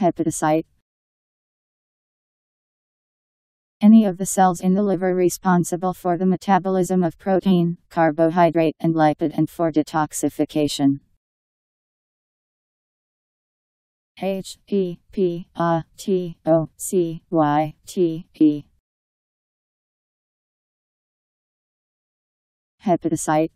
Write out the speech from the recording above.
Hepatocyte. Any of the cells in the liver responsible for the metabolism of protein, carbohydrate, and lipid and for detoxification. H E P A T O C Y T E. Hepatocyte.